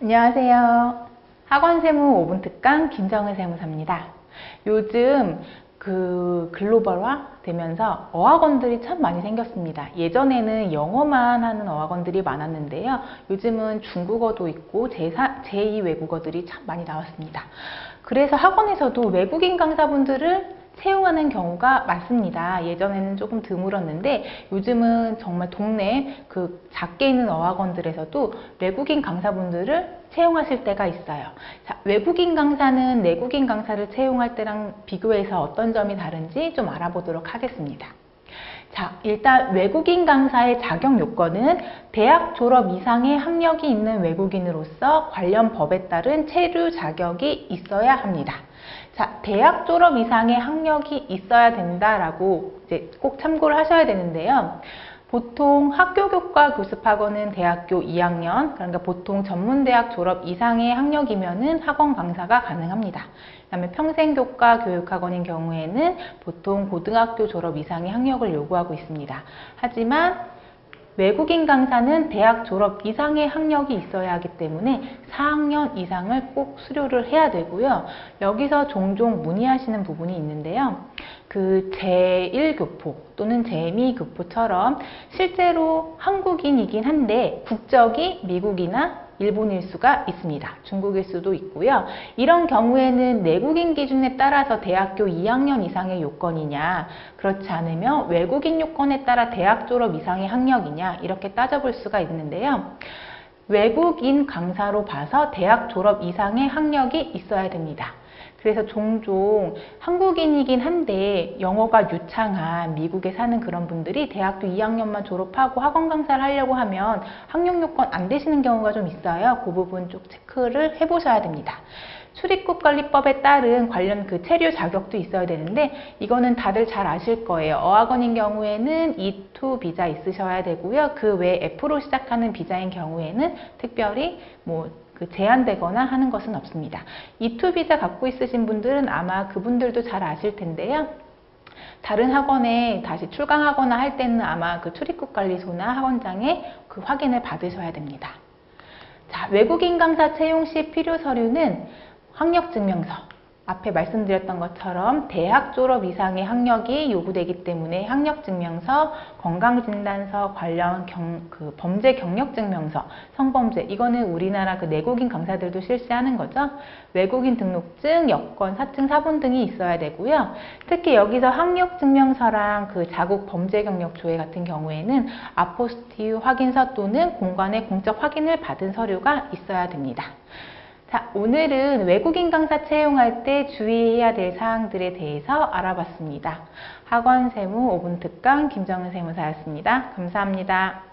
안녕하세요. 학원 세무 5분 특강 김정은 세무사입니다. 요즘 그 글로벌화 되면서 어학원들이 참 많이 생겼습니다. 예전에는 영어만 하는 어학원들이 많았는데요. 요즘은 중국어도 있고 제4, 제2 외국어들이 참 많이 나왔습니다. 그래서 학원에서도 외국인 강사분들을 채용하는 경우가 많습니다. 예전에는 조금 드물었는데 요즘은 정말 동네 그 작게 있는 어학원들에서도 외국인 강사분들을 채용하실 때가 있어요. 자, 외국인 강사는 내국인 강사를 채용할 때랑 비교해서 어떤 점이 다른지 좀 알아보도록 하겠습니다. 자, 일단 외국인 강사의 자격 요건은 대학 졸업 이상의 학력이 있는 외국인으로서 관련 법에 따른 체류 자격이 있어야 합니다. 자, 대학 졸업 이상의 학력이 있어야 된다라고 이제 꼭 참고를 하셔야 되는데요. 보통 학교 교과 교습학원은 대학교 2학년, 그러니까 보통 전문대학 졸업 이상의 학력이면은 학원 강사가 가능합니다. 그다음에 평생 교과 교육학원인 경우에는 보통 고등학교 졸업 이상의 학력을 요구하고 있습니다. 하지만 외국인 강사는 대학 졸업 이상의 학력이 있어야 하기 때문에 4학년 이상을 꼭 수료를 해야 되고요. 여기서 종종 문의하시는 부분이 있는데요. 그 제1교포 또는 제2교포처럼 실제로 한국인이긴 한데 국적이 미국이나 일본일 수가 있습니다. 중국일 수도 있고요. 이런 경우에는 내국인 기준에 따라서 대학교 2학년 이상의 요건이냐 그렇지 않으면 외국인 요건에 따라 대학 졸업 이상의 학력이냐 이렇게 따져볼 수가 있는데요. 외국인 강사로 봐서 대학 졸업 이상의 학력이 있어야 됩니다. 그래서 종종 한국인이긴 한데 영어가 유창한 미국에 사는 그런 분들이 대학교 2학년만 졸업하고 학원 강사를 하려고 하면 학력 요건 안 되시는 경우가 좀 있어요. 그 부분 쪽 체크를 해보셔야 됩니다. 출입국 관리법에 따른 관련 그 체류 자격도 있어야 되는데 이거는 다들 잘 아실 거예요. 어학원인 경우에는 E2 비자 있으셔야 되고요. 그 외에 F로 시작하는 비자인 경우에는 특별히 뭐 그 제한되거나 하는 것은 없습니다. E2 비자 갖고 있으신 분들은 아마 그분들도 잘 아실 텐데요. 다른 학원에 다시 출강하거나 할 때는 아마 그 출입국 관리소나 학원장에 그 확인을 받으셔야 됩니다. 자, 외국인 강사 채용 시 필요 서류는 학력증명서, 앞에 말씀드렸던 것처럼 대학 졸업 이상의 학력이 요구되기 때문에 학력증명서, 건강진단서, 관련 경, 그 범죄 경력증명서, 성범죄 이거는 우리나라 그 내국인 강사들도 실시하는 거죠. 외국인 등록증, 여권, 사증, 사본 등이 있어야 되고요. 특히 여기서 학력증명서랑 그 자국 범죄 경력 조회 같은 경우에는 아포스티유 확인서 또는 공간의 공적 확인을 받은 서류가 있어야 됩니다. 자, 오늘은 외국인 강사 채용할 때 주의해야 될 사항들에 대해서 알아봤습니다. 학원 세무 5분 특강 김정은 세무사였습니다. 감사합니다.